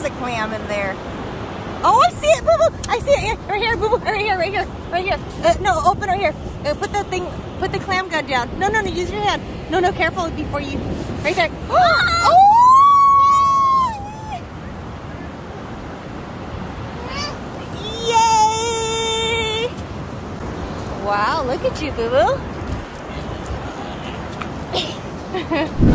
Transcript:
is a clam in there. Oh, I see it, Boo Boo. I see it. Right here, Boo Boo. Right here, right here, right here. Uh, no, open right here. Uh, put the thing, put the clam gun down. No, no, no, use your hand. No, no, careful before you. Right there. Oh! Yay! Wow, look at you, Boo Boo.